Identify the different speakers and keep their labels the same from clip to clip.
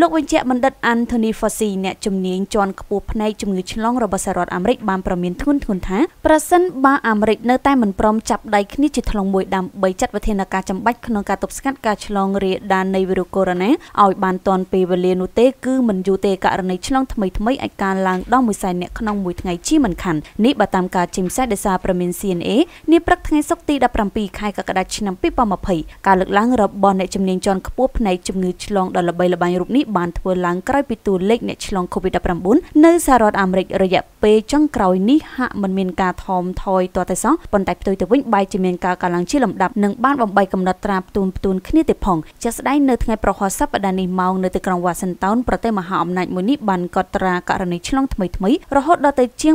Speaker 1: លោកបញ្ជាក់បណ្ឌិត Anthony Fauci អ្នកជំនាញជាន់ខ្ពស់ផ្នែកជំងឺឆ្លងរបស់សហរដ្ឋអាមេរិកបានប្រមានធ្ងន់ធ្ងរថាប្រសិនបើអាមេរិកនៅតែមិនព្រមចាប់ដៃគ្នាជាថ្លុងមួយដើម្បីចាត់វិធានការចម្បាច់ក្នុងការទប់ស្កាត់ការឆ្លងរាលដាលនៃវីរុសកូវីដ -19 ឲ្យបានទាន់ពេលវេលានោះទេគឺមិនយូរទេករណីឆ្លងថ្មីថ្មីអាចកើនឡើងដល់1សែននាក់ក្នុងមួយថ្ងៃជាមិនខាននេះបើតាមការចេញផ្សាយដោយសារប្រមាន CNA នាព្រឹកថ្ងៃសុក្រទី17ខែកក្កដាឆ្នាំ2020ការលើកឡើងរបស់អ្នកជំនាញជាន់ខ្ពស់ផ្នែកជំងឺឆ្លងដ៏ល្បីល្បាញរូបនេះបានធ្វើឡើងក្រោយពីតួលេខអ្នកឆ្លង COVID-19 នៅសហរដ្ឋអាមេរិករយៈពេលចុងក្រោយនេះហាក់មិនមានការថមថយទាល់តែសោះប៉ុន្តែផ្ទុយទៅវិញបែរជាមានការកើនឡើងជាលំដាប់និងបានបំបីកំណត់ត្រាផ្ទួនផ្ទួនគ្នាទៀតផងជាក់ស្ដែងនៅថ្ងៃប្រហ័សសប្តាហ៍នេះម៉ោងនៅទីក្រុង Washington ប្រទេសមហាអំណាចមួយនេះបានកត់ត្រាករណីឆ្លងថ្មីថ្មីរហូតដល់ទៅជាង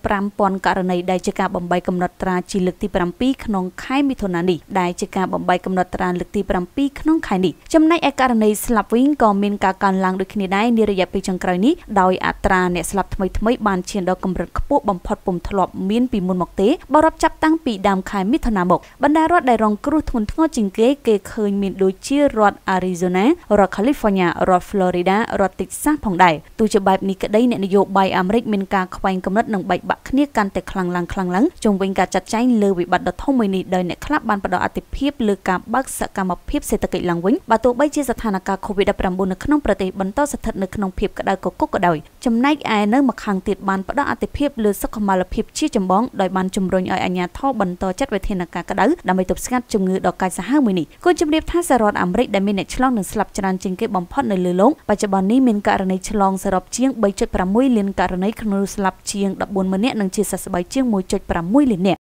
Speaker 1: 75000ករណីដែលជាការបំបីកំណត់ត្រាជាលើកទី7ក្នុងខែមិថុនានេះដែលជាការបំបីកំណត់ត្រាលើកទី7ក្នុងខែនេះចំណែកឯករណីស្លាប់វិញក៏មានការកើនឡើងដូចគ្នាដែរនារយៈពេលចុងក្រោយនេះដោយអត្រាអ្នកស្លាប់ថ្មីថ្មីបានឈានដល់កម្រិតខ្ពស់បំផុតពុំធ្លាប់មានពីមុនមកទេបើរាប់ចាប់តាំងពីដើមខែមិថុនាមកបណ្ដារដ្ឋដែលរងគ្រោះធ្ងន់ធ្ងរជាងគេគេឃើញមានដូចជារដ្ឋ Arizona រដ្ឋ California រដ្ឋ Florida រដ្ឋ Texas ផងដែរទោះជាបែបនេះក្តីអ្នកនយោបាយអាមេរិកមានការខ្វែងគំនិតនិងបែកបាក់គ្នាកាន់តែខ្លាំងឡើងខ្លាំងឡើងជុំវិញការចាត់ចែងលើវិបត្តិដ៏ធំមួយនេះដោយអ្នកខ្លះបានផ្ដល់អតិភិបលើការបើកសកម្មភាពសេដ្ឋកិច្ចឡើងវិញបើទោះបីជាស្ថានភាព COVID-19 នៅក្នុងប្រទេសបន្តស្ថិតនៅក្នុងភាពក្តៅកគុកក៏ដោយចំណែកឯនៅម្ខាងទៀតបានផ្ដល់អតិភិបលើសុខុមាលភាពជាចម្បងដោយបានជំរុញឲ្យអាជ្ញាធរបន្តចាត់វិធានការក្តៅដើម្បីទប់ស្កាត់ជំងឺដ៏កាចសាហាវមួយនេះគូជំរាបថាសហរដ្ឋអាមេរិកដែលមានអ្នកឆ្លងនិងស្លាប់ច្រើនជាងគេបំផុតនៅលើលោកបច្ចុប្បន្ននេះមានករណីឆ្លងសរុបជាង3.6លានករណីក្នុងស្លាប់ជាង14ម៉ឺននាក់និងជាសះស្បើយជាង1.6លាននាក់